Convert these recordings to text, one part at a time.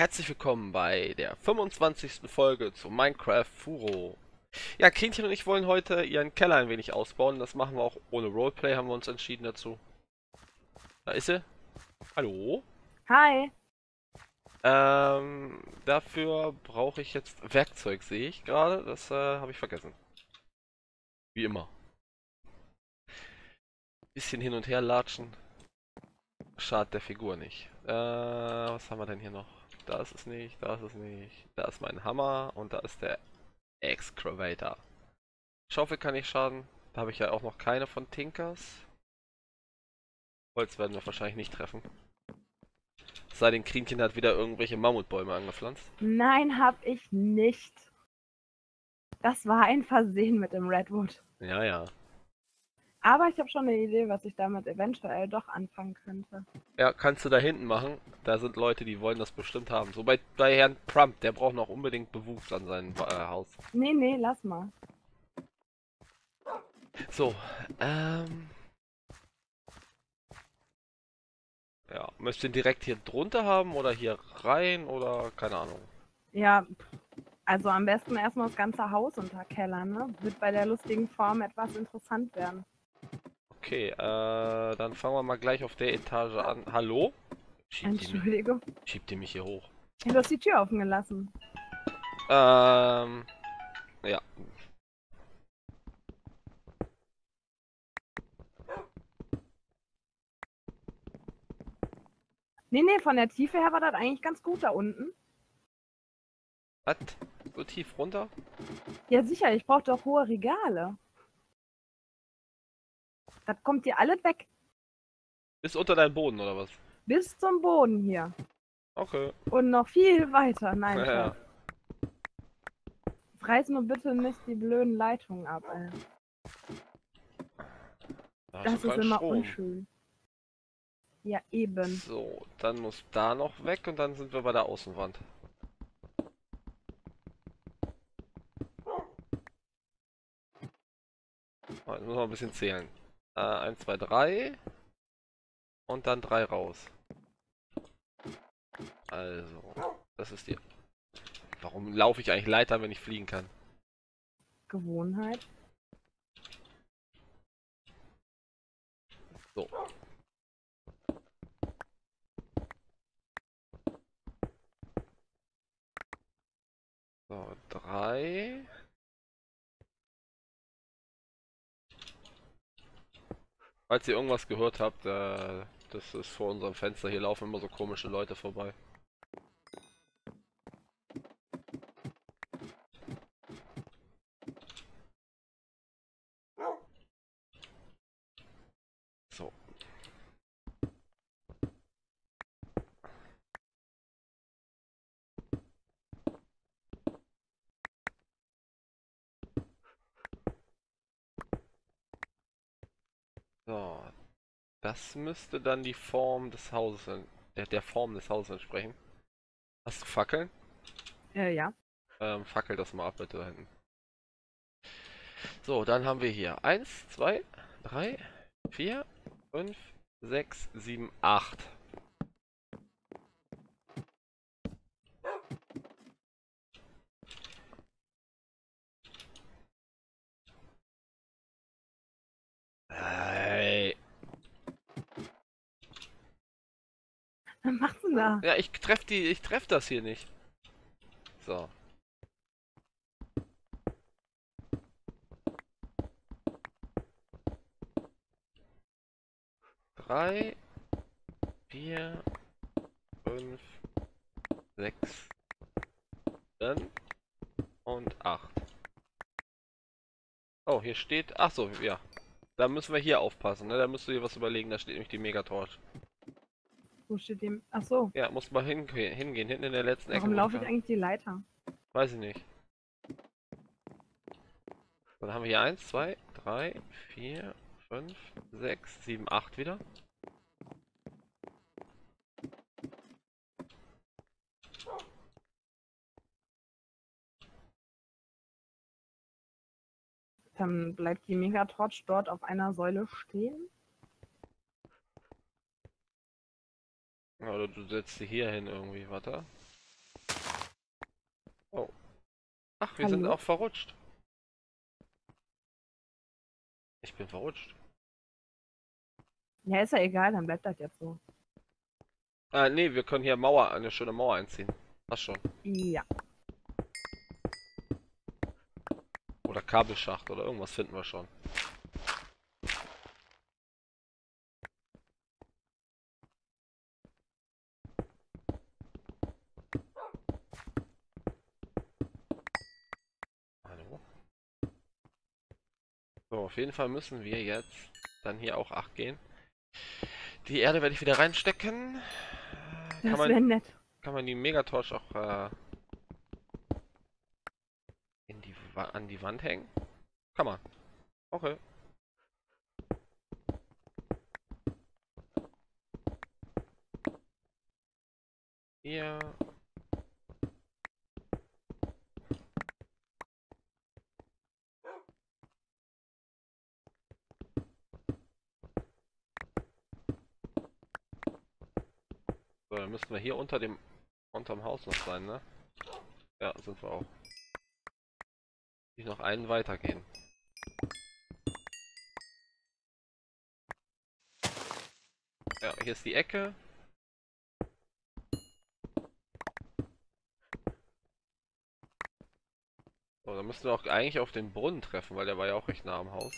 Herzlich willkommen bei der 25. Folge zu Minecraft Furo. Ja, Kindchen und ich wollen heute ihren Keller ein wenig ausbauen. Das machen wir auch ohne Roleplay, haben wir uns entschieden dazu. Da ist sie. Hallo. Hi. Ähm, dafür brauche ich jetzt Werkzeug, sehe ich gerade. Das äh, habe ich vergessen. Wie immer. Bisschen hin und her latschen. Schadet der Figur nicht. Äh, was haben wir denn hier noch? Da ist es nicht, da ist es nicht. Da ist mein Hammer und da ist der Excavator. Schaufel kann ich schaden. Da habe ich ja auch noch keine von Tinkers. Holz werden wir wahrscheinlich nicht treffen. Es sei denn, Krienchen hat wieder irgendwelche Mammutbäume angepflanzt. Nein, hab ich nicht. Das war ein Versehen mit dem Redwood. Ja, ja. Aber ich habe schon eine Idee, was ich damit eventuell doch anfangen könnte. Ja, kannst du da hinten machen. Da sind Leute, die wollen das bestimmt haben. So bei, bei Herrn Trump, der braucht noch unbedingt Bewuchs an seinem äh, Haus. Nee, nee, lass mal. So, ähm. Ja, möchtest du den direkt hier drunter haben oder hier rein oder keine Ahnung. Ja, also am besten erstmal das ganze Haus unter Keller, ne? Wird bei der lustigen Form etwas interessant werden. Okay, äh, dann fangen wir mal gleich auf der Etage an. Hallo? Schiebt die, mich, Entschuldigung. schiebt die mich hier hoch? Du hast die Tür offen gelassen. Ähm, ja. Nee, nee, von der Tiefe her war das eigentlich ganz gut da unten. Was? So tief runter? Ja, sicher, ich brauche doch hohe Regale. Das kommt dir alles weg. Bis unter deinen Boden oder was? Bis zum Boden hier. Okay. Und noch viel weiter. Nein, Ja, ja. Reiß nur bitte nicht die blöden Leitungen ab, ey. Da Das ist immer Strom. unschön. Ja, eben. So, dann muss da noch weg und dann sind wir bei der Außenwand. Oh, Jetzt müssen wir ein bisschen zählen. Äh, 1, 2, 3. Und dann 3 raus. Also, das ist die. Warum laufe ich eigentlich Leiter, wenn ich fliegen kann? Gewohnheit. So. So, drei. Falls ihr irgendwas gehört habt, äh, das ist vor unserem Fenster. Hier laufen immer so komische Leute vorbei. Das müsste dann die Form des Hauses, der, der Form des Hauses entsprechen. Hast du Fackeln? Äh, ja. Ähm, fackel das mal ab bitte da hinten. So, dann haben wir hier 1, 2, 3, 4, 5, 6, 7, 8. Hey. Was machst du denn da? Ja, ich treff die, ich treff das hier nicht. So. Drei, vier, fünf, sechs, sieben und acht. Oh, hier steht. Ach so, ja. Da müssen wir hier aufpassen, ne? Da müsst ihr was überlegen. Da steht nämlich die Megatorch. Wo steht dem? Ach so. Ja, muss mal hingehen, hingehen, hinten in der letzten Ecke. Warum laufe ich eigentlich die Leiter? Weiß ich nicht. Dann haben wir hier 1, 2, 3, 4, 5, 6, 7, 8 wieder. Dann bleibt die Megatorch dort auf einer Säule stehen. Oder du setzt sie hier hin irgendwie, warte. Ach, wir sind Hallo? auch verrutscht. Ich bin verrutscht. Ja, ist ja egal, dann bleibt das jetzt so. Ah, nee, wir können hier Mauer, eine schöne Mauer einziehen. Passt schon. Ja. Oder Kabelschacht oder irgendwas finden wir schon. Hallo? So, auf jeden Fall müssen wir jetzt dann hier auch 8 gehen. Die Erde werde ich wieder reinstecken. Kann Das man, wäre nett. kann man die Megatorch auch äh, die an die Wand hängen? Kann man. Okay. Hier. Müssten wir hier unter dem unterm Haus noch sein, ne? Ja, sind wir auch. Ich noch einen weitergehen. Ja, hier ist die Ecke. So, dann müssten wir auch eigentlich auf den Brunnen treffen, weil der war ja auch recht nah am Haus.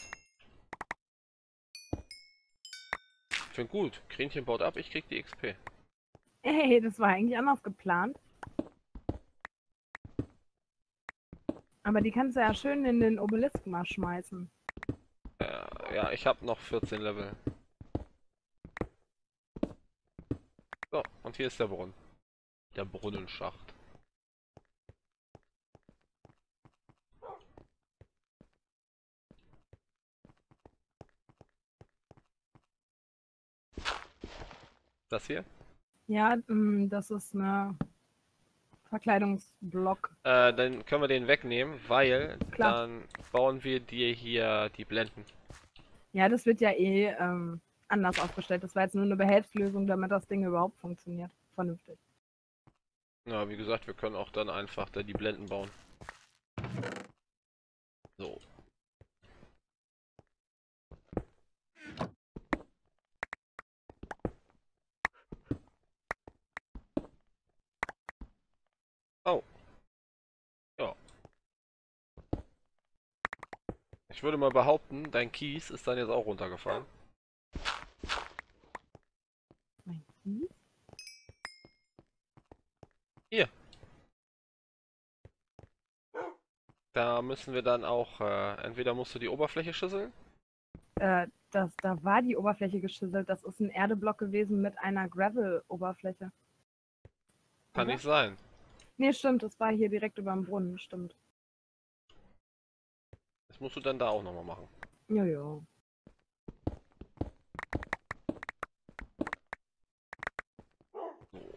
Ich finde gut. Krähnchen baut ab, ich krieg die XP. Hey, das war eigentlich anders geplant. Aber die kannst du ja schön in den Obelisk mal schmeißen. Äh, ja, ich habe noch 14 Level. So, und hier ist der Brunnen. Der Brunnenschacht. Das hier? Ja, mm, das ist eine Verkleidungsblock. Äh, dann können wir den wegnehmen, weil Klar. dann bauen wir dir hier die Blenden. Ja, das wird ja eh ähm, anders aufgestellt. Das war jetzt nur eine Behelfslösung, damit das Ding überhaupt funktioniert. Vernünftig. Ja, wie gesagt, wir können auch dann einfach da die Blenden bauen. So. Oh. Ja. Ich würde mal behaupten, dein Kies ist dann jetzt auch runtergefallen. Mein Kies? Da müssen wir dann auch, äh, entweder musst du die Oberfläche schüsseln. Äh, das, da war die Oberfläche geschüsselt. Das ist ein Erdeblock gewesen mit einer Gravel-Oberfläche. Kann Oder? nicht sein. Nee, stimmt. Das war hier direkt über dem Brunnen. Stimmt. Musst du dann da auch nochmal machen. Jojo. So.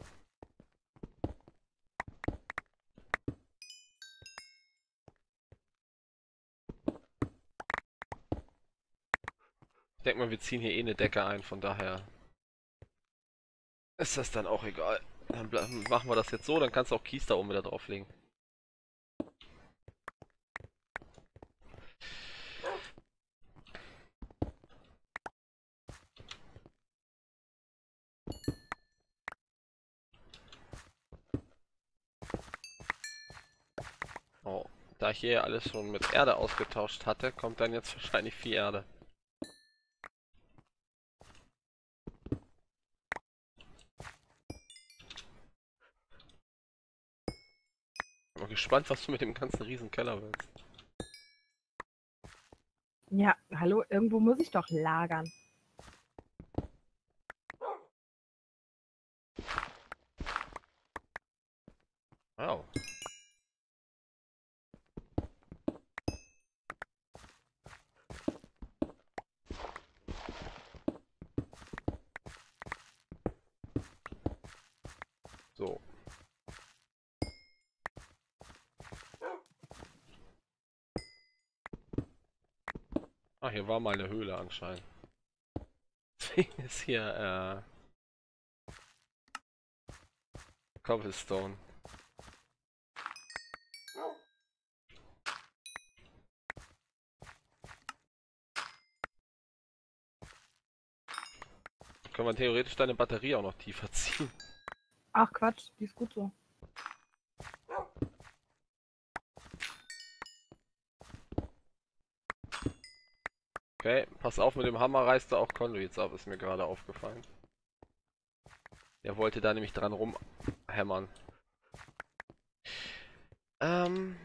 Ich denke mal, wir ziehen hier eh eine Decke ein, von daher ist das dann auch egal. Dann machen wir das jetzt so, dann kannst du auch Kies da oben wieder drauflegen. Oh, da ich hier alles schon mit Erde ausgetauscht hatte, kommt dann jetzt wahrscheinlich viel Erde. Ich bin mal gespannt, was du mit dem ganzen riesen Keller willst. Ja, hallo, irgendwo muss ich doch lagern. Wow. So. Ach, hier war mal eine Höhle anscheinend. Deswegen ist hier, äh... Cobblestone. Können wir theoretisch deine Batterie auch noch tiefer ziehen. Ach Quatsch, die ist gut so. Okay, pass auf, mit dem Hammer reißt er auch Conduits ab, ist mir gerade aufgefallen. Er wollte da nämlich dran rumhämmern. Ähm,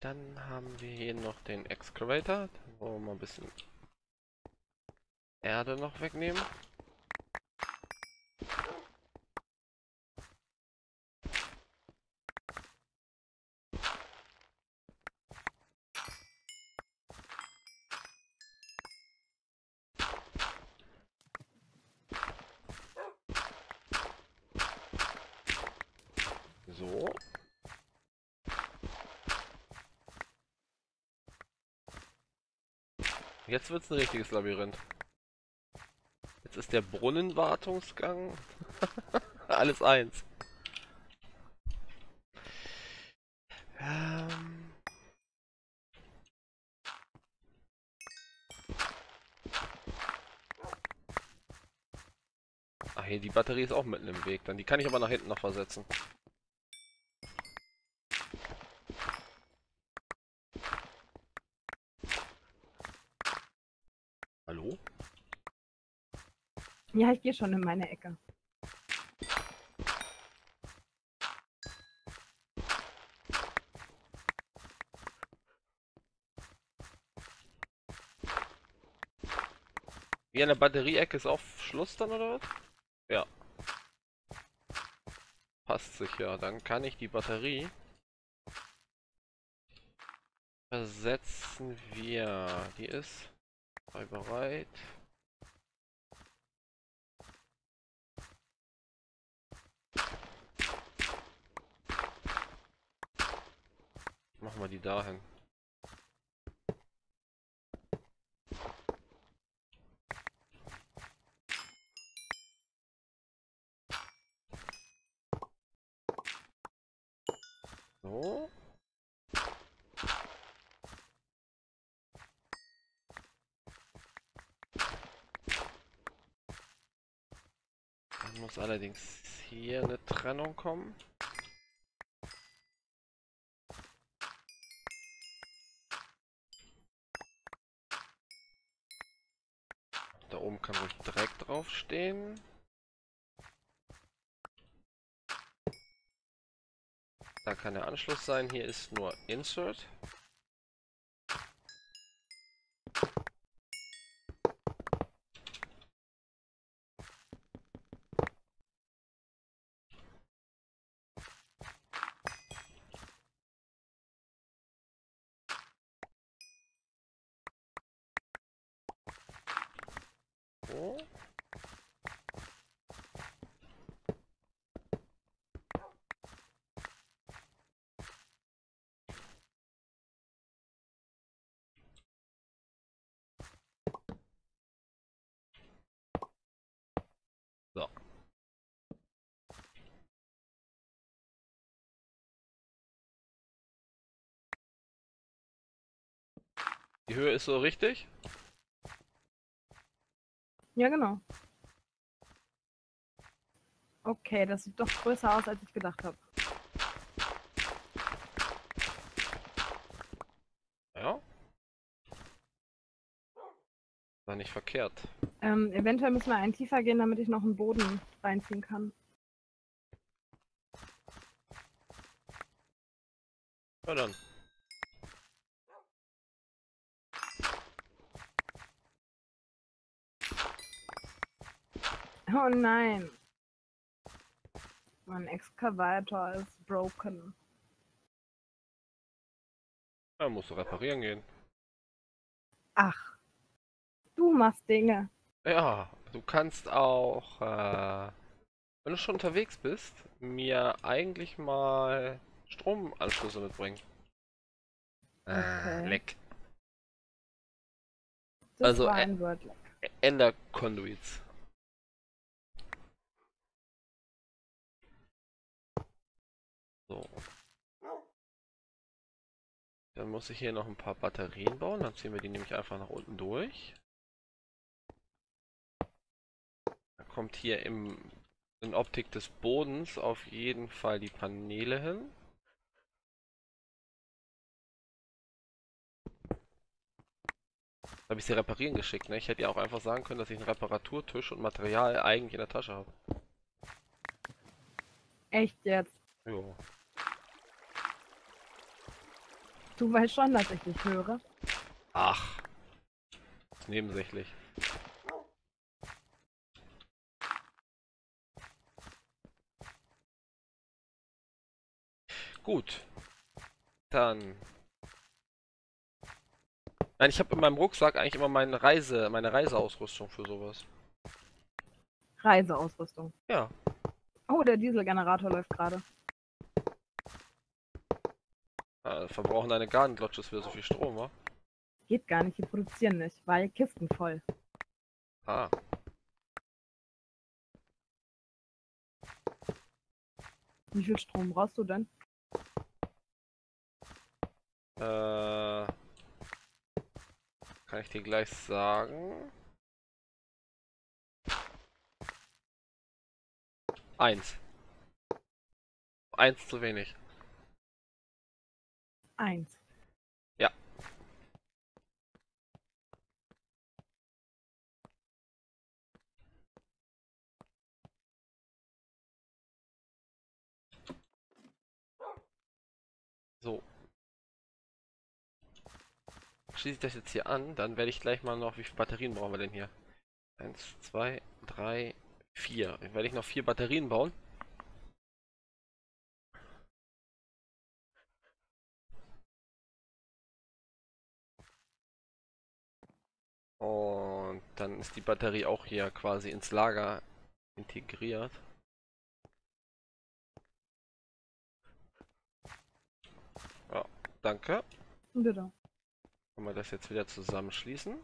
dann haben wir hier noch den Excavator. Dann wollen wir mal ein bisschen Erde noch wegnehmen. So. Jetzt wird's ein richtiges Labyrinth. Jetzt ist der Brunnenwartungsgang. Alles eins. Ähm. Ach hier, die Batterie ist auch mitten im Weg. Dann die kann ich aber nach hinten noch versetzen. Hallo? Ja, ich gehe schon in meine Ecke. Wie der Batterieecke ist auf Schluss dann oder was? Ja. Passt sich ja. Dann kann ich die Batterie versetzen wir. Die ist bereit. Machen wir die dahin. So. Dann muss allerdings hier eine Trennung kommen. Da oben kann ruhig Dreck draufstehen. Da kann der Anschluss sein. Hier ist nur Insert. So. So. Die Höhe ist so richtig? Ja, genau. Okay, das sieht doch größer aus, als ich gedacht habe. Ja. War nicht verkehrt. Ähm, eventuell müssen wir einen tiefer gehen, damit ich noch einen Boden reinziehen kann. Ja dann. Oh nein. Mein Excavator ist broken. Ja, musst du reparieren gehen. Ach. Du machst Dinge. Ja, du kannst auch, äh, wenn du schon unterwegs bist, mir eigentlich mal Stromanschlüsse mitbringen. Äh, Okay. leck. Das Also, äh. Ender Conduits. So. Dann muss ich hier noch ein paar Batterien bauen. Dann ziehen wir die nämlich einfach nach unten durch. kommt hier im, in Optik des Bodens auf jeden Fall die Paneele hin. Habe ich sie reparieren geschickt, ne? Ich hätte ja auch einfach sagen können, dass ich einen Reparaturtisch und Material eigentlich in der Tasche habe. Echt jetzt? Jo. Du weißt schon, dass ich dich höre. Ach. Nebensächlich. Gut. Dann. Nein, ich habe in meinem Rucksack eigentlich immer meine Reise, meine Reiseausrüstung für sowas. Reiseausrüstung. Ja. Oh, der Dieselgenerator läuft gerade. Äh, verbrauchen deine Gartenglotches wieder so viel Strom, wa? Geht gar nicht, die produzieren nicht, weil Kisten voll. Ah. Wie viel Strom brauchst du denn? Äh. Kann ich dir gleich sagen? Eins. Eins zu wenig. Eins. Ja. So. Schließe ich das jetzt hier an, dann werde ich gleich mal noch, wie viele Batterien brauchen wir denn hier? Eins, zwei, drei, vier. Dann werde ich noch vier Batterien bauen. Und dann ist die Batterie auch hier quasi ins Lager integriert. Ja, danke. Bitte. Können wir das jetzt wieder zusammenschließen?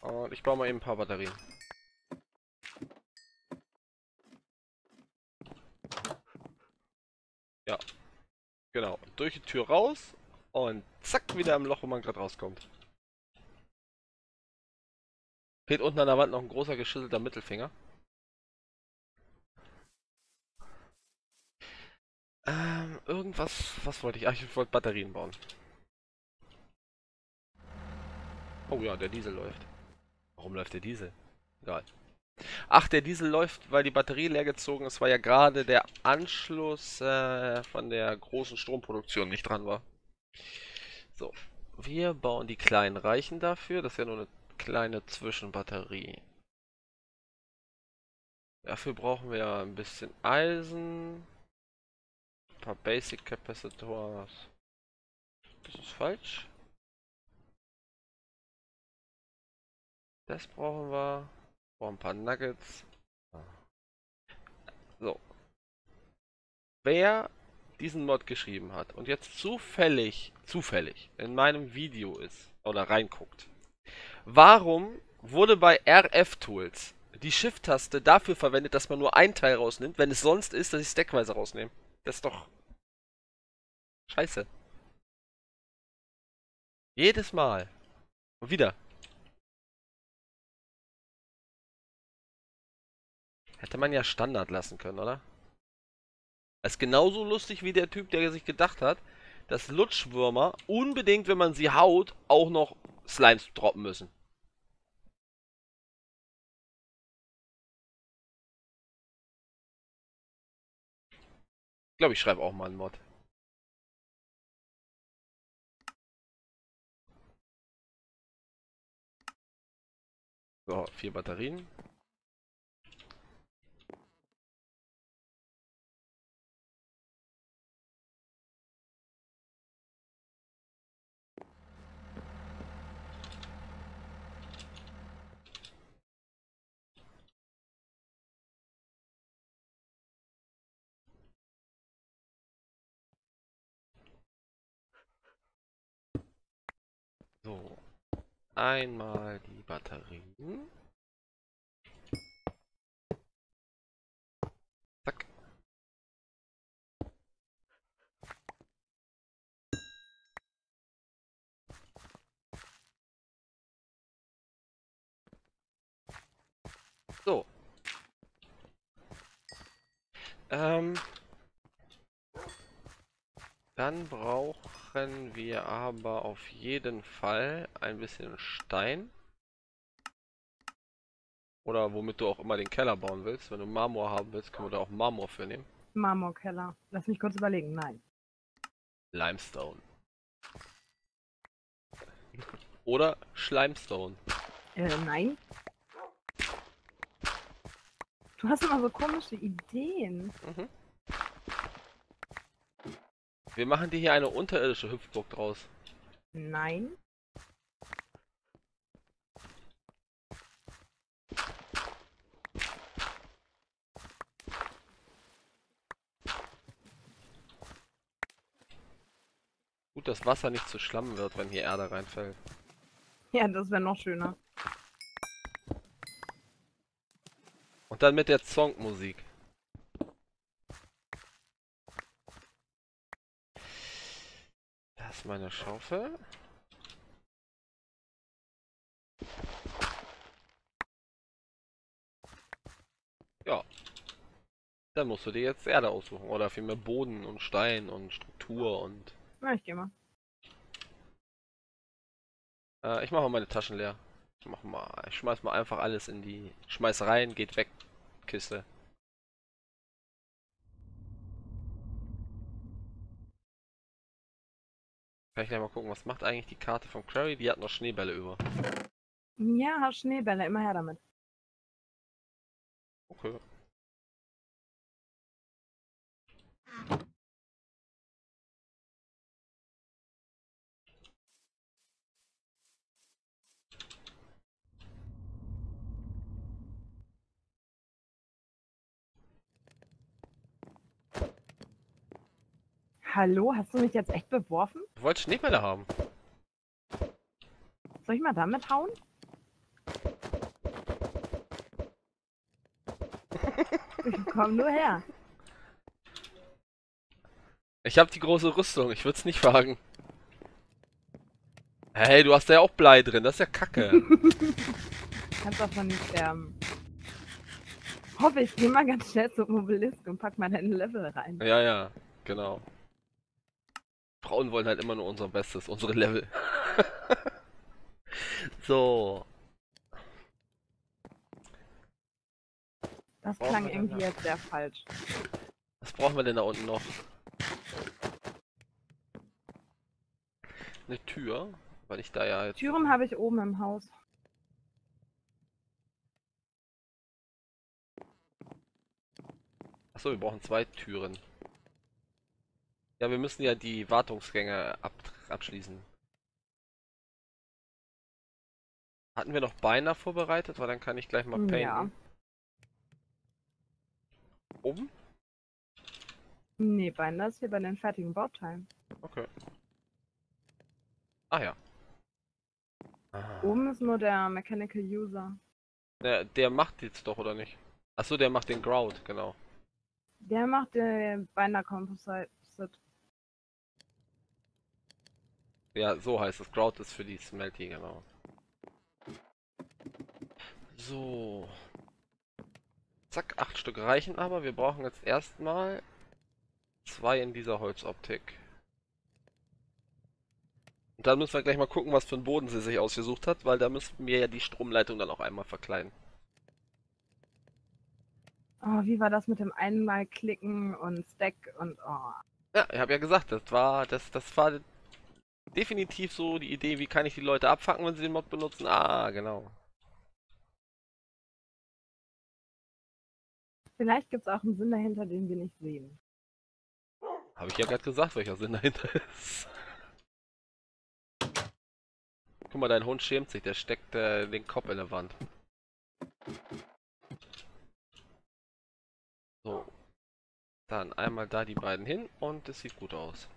Und ich baue mal eben ein paar Batterien. Ja. Genau. Durch die Tür raus und zack, wieder im Loch, wo man gerade rauskommt. Fehlt unten an der Wand noch ein großer geschüttelter Mittelfinger. Ähm, irgendwas, was wollte ich? Ach, ich wollte Batterien bauen. Oh ja, der Diesel läuft. Warum läuft der Diesel? Egal. Ach, der Diesel läuft, weil die Batterie leer gezogen ist, weil ja gerade der Anschluss äh, von der großen Stromproduktion nicht dran war. So, wir bauen die kleinen Reichen dafür. Das ist ja nur eine kleine Zwischenbatterie. Dafür brauchen wir ein bisschen Eisen. Ein paar Basic Capacitors. Das ist falsch. Das brauchen wir. Brauchen ein paar Nuggets. So. Wer diesen Mod geschrieben hat und jetzt zufällig, zufällig in meinem Video ist oder reinguckt, warum wurde bei RF Tools die Shift-Taste dafür verwendet, dass man nur einen Teil rausnimmt, wenn es sonst ist, dass ich stackweise rausnehme? Das ist doch scheiße. Jedes Mal. Und wieder. Hätte man ja Standard lassen können, oder? Das ist genauso lustig wie der Typ, der sich gedacht hat, dass Lutschwürmer unbedingt, wenn man sie haut, auch noch Slimes droppen müssen. Ich glaube, ich schreibe auch mal einen Mod. So, vier Batterien. einmal die Batterien. Zack. So. Ähm, dann braucht brauchen wir aber auf jeden Fall ein bisschen Stein. Oder womit du auch immer den Keller bauen willst. Wenn du Marmor haben willst, können wir da auch Marmor für nehmen. Marmorkeller. Lass mich kurz überlegen. Nein. Limestone. Oder Schleimstone. Äh, nein. Du hast immer so komische Ideen. Mhm. Wir machen dir hier eine unterirdische Hüpfburg draus. Nein. Gut, dass Wasser nicht zu Schlamm wird, wenn hier Erde reinfällt. Ja, das wäre noch schöner. Und dann mit der Songmusik. Meine Schaufel. Ja. Dann musst du dir jetzt Erde aussuchen. Oder vielmehr Boden und Stein und Struktur und... Na, ich geh mal. Äh, ich mache mal meine Taschen leer. Ich mach mal, ich schmeiß mal einfach alles in die, schmeiß rein, geht weg, Kiste. Kann ich gleich mal gucken, was macht eigentlich die Karte von Quarry? Die hat noch Schneebälle über. Ja, Schneebälle, immer her damit. Okay. Hallo, hast du mich jetzt echt beworfen? Du wolltest Schneebälle haben. Soll ich mal damit hauen? Komm nur her. Ich habe die große Rüstung, ich würde es nicht wagen. Hey, du hast da ja auch Blei drin, das ist ja kacke. Kannst davon nicht sterben. Hoffe, ich geh mal ganz schnell zum Mobilist und pack mal dein Level rein. ja, ja, genau. Frauen wollen halt immer nur unser Bestes, unsere Level. so. Das klang irgendwie jetzt sehr falsch. Was brauchen wir denn da unten noch? Eine Tür, weil ich da ja jetzt. Türen habe ich oben im Haus. Achso, wir brauchen zwei Türen. Ja, wir müssen ja die Wartungsgänge ab abschließen. Hatten wir noch Beiner vorbereitet? Weil dann kann ich gleich mal painten. Ja. Oben? Nee, Bein, das ist hier bei den fertigen Bauteilen. Okay. Ah ja. Ah. Oben ist nur der Mechanical User. Der, der macht jetzt doch, oder nicht? Achso, der macht den Grout, genau. Der macht den Binder Composite. Ja, so heißt es. Grout ist für die Smelty, genau. So. Zack, acht Stück reichen aber. Wir brauchen jetzt erstmal zwei in dieser Holzoptik. Und dann müssen wir gleich mal gucken, was für einen Boden sie sich ausgesucht hat, weil da müssen wir ja die Stromleitung dann auch einmal verkleiden. Oh, wie war das mit dem einmal klicken und Stack und oh. Ja, ich habe ja gesagt, das war das das war definitiv so die Idee, wie kann ich die Leute abfacken, wenn sie den Mod benutzen? Ah, genau. Vielleicht gibt es auch einen Sinn dahinter, den wir nicht sehen. Habe ich ja gerade gesagt, welcher Sinn dahinter ist. Guck mal, dein Hund schämt sich, der steckt äh, den Kopf in der Wand. So. Dann einmal da die beiden hin und es sieht gut aus.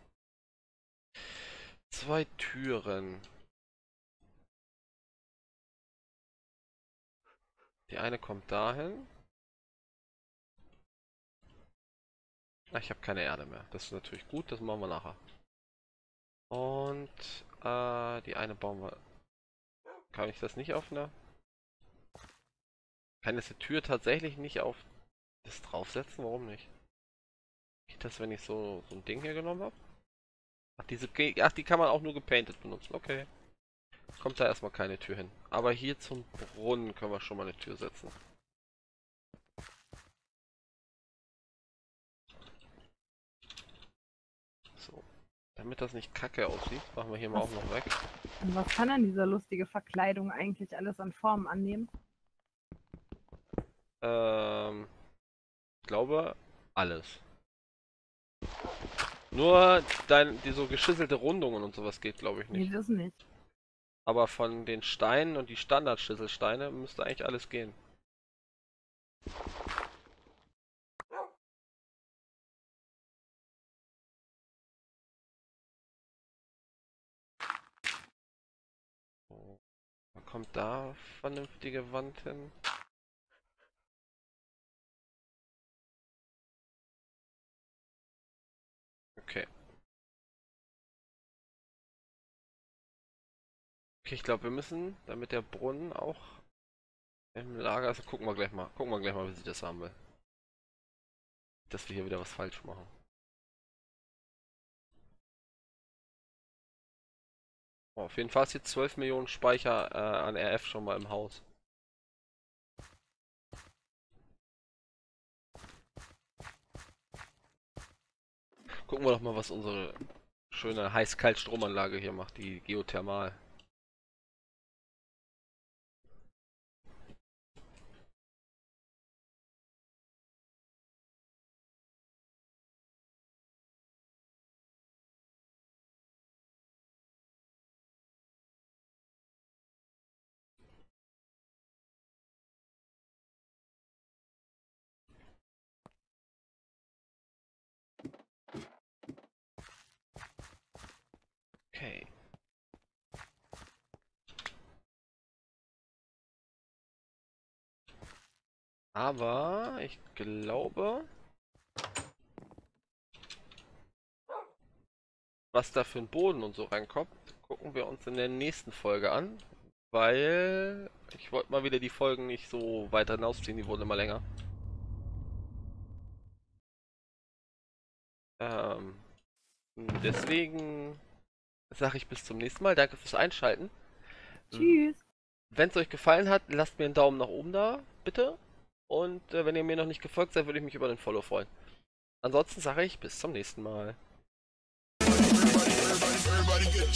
Zwei Türen. Die eine kommt dahin. Ah, ich habe keine Erde mehr. Das ist natürlich gut, das machen wir nachher. Und äh, die eine bauen wir. Kann ich das nicht auf eine? Kann jetzt die Tür tatsächlich nicht auf das draufsetzen? Warum nicht? Geht das, wenn ich so, so ein Ding hier genommen habe? Ach, diese, ach, die kann man auch nur gepainted benutzen. Okay. Kommt da erstmal keine Tür hin. Aber hier zum Brunnen können wir schon mal eine Tür setzen. So. Damit das nicht kacke aussieht, machen wir hier mal Was? auch noch weg. Und was kann denn diese lustige Verkleidung eigentlich alles an Formen annehmen? Ähm, ich glaube, alles. Nur dein, die so geschisselte Rundungen und sowas geht, glaube ich, Nee, nicht. das nicht. Aber von den Steinen und die Standardschisselsteine müsste eigentlich alles gehen. So. Kommt da vernünftige Wand hin. Okay, ich glaube, wir müssen, damit der Brunnen auch im Lager ist, gucken wir gleich mal. Gucken wir gleich mal, wie sie das haben will. Dass wir hier wieder was falsch machen. Oh, auf jeden Fall ist jetzt 12 Millionen Speicher äh, an RF schon mal im Haus. Gucken wir doch mal, was unsere schöne Heiß-Kalt-Stromanlage hier macht, die Geothermal. Aber ich glaube, was da für ein Boden und so reinkommt, gucken wir uns in der nächsten Folge an, weil ich wollte mal wieder die Folgen nicht so weiter hinausziehen, die wurden immer länger. Ähm, deswegen sage ich bis zum nächsten Mal. Danke fürs Einschalten. Tschüss. Wenn es euch gefallen hat, lasst mir einen Daumen nach oben da, bitte. Und äh, wenn ihr mir noch nicht gefolgt seid, würde ich mich über den Follow freuen. Ansonsten sage ich bis zum nächsten Mal. Everybody, everybody get